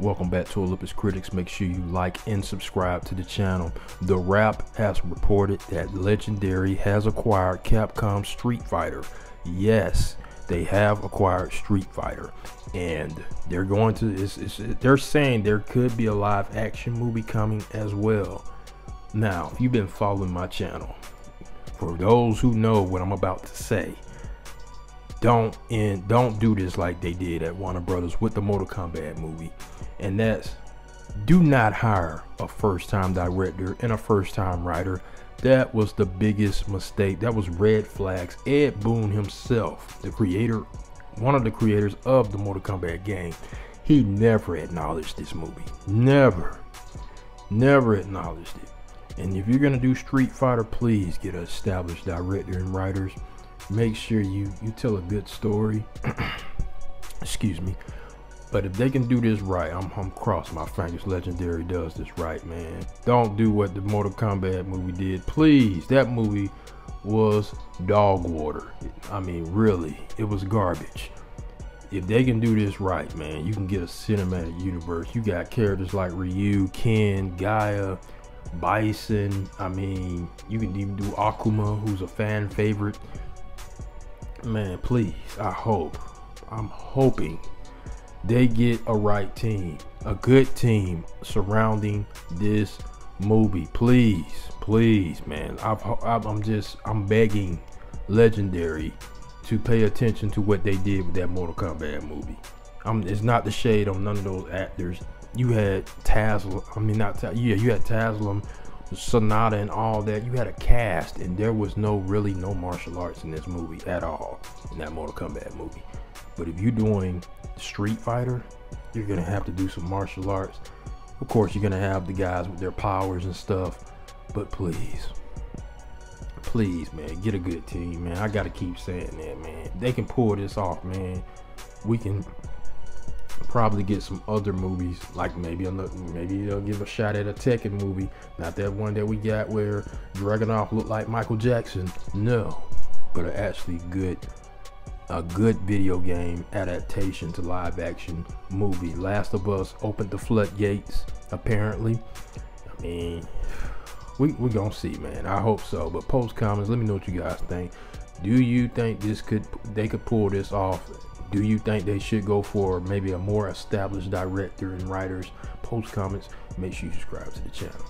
Welcome back to Olympus Critics. Make sure you like and subscribe to the channel. The Wrap has reported that Legendary has acquired Capcom Street Fighter. Yes, they have acquired Street Fighter, and they're going to. It's, it's, they're saying there could be a live action movie coming as well. Now, if you've been following my channel, for those who know what I'm about to say, don't and don't do this like they did at Warner Brothers with the Mortal Kombat movie. And that's do not hire a first time director and a first time writer. That was the biggest mistake. That was red flags. Ed Boon himself, the creator, one of the creators of the Mortal Kombat game, he never acknowledged this movie. Never. Never acknowledged it. And if you're gonna do Street Fighter, please get an established director and writers make sure you you tell a good story. Excuse me. But if they can do this right i'm, I'm cross my fingers. Legendary does this right man. Don't do what the mortal kombat movie did. Please that movie was dog water. I mean really it was garbage. If they can do this right man you can get a cinematic universe. You got characters like ryu ken Guile bison. I mean you can even do akuma who's a fan favorite man, please, I hope, I'm hoping they get a right team, a good team surrounding this movie. Please, please, man. I've, I'm just, I'm begging Legendary to pay attention to what they did with that Mortal Kombat movie. I'm, it's not the shade on none of those actors. You had Taz, I mean, not Taz, yeah, you had Taslim Sanada and all that, you had a cast, and there was no really no martial arts in this movie at all in that Mortal Kombat movie. But if you're doing Street Fighter, you're gonna have to do some martial arts. Of course, you're gonna have the guys with their powers and stuff. But please, please, man, get a good team, man. I gotta keep saying that, man. They can pull this off, man. We can probably get some other movies, like maybe another, maybe they'll give a shot at a Tekken movie, not that one that we got where Dragunov looked like Michael Jackson. No, but an actually good, a good video game adaptation to live action movie. Last of Us opened the floodgates. Apparently, I mean, we we gonna see, man. I hope so. But post comments. Let me know what you guys think. Do you think this could they could pull this off do you think they should go for maybe a more established director and writers? Post comments. Make sure you subscribe to the channel.